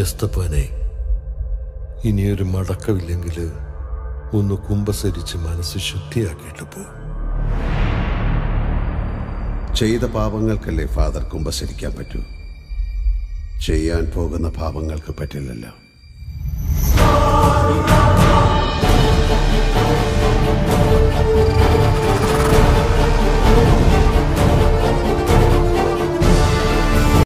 എസ്തപ്പാനെ ഇനിയൊരു മടക്കമില്ലെങ്കിൽ ഒന്ന് കുമ്പസരിച്ച് മനസ്സ് ശുദ്ധിയാക്കിയിട്ട് പോ ചെയ്ത പാപങ്ങൾക്കല്ലേ ഫാദർ കുമ്പസരിക്കാൻ പറ്റൂ? ചെയ്യാൻ പോകുന്ന പാപങ്ങൾക്ക് പറ്റില്ലല്ലോ.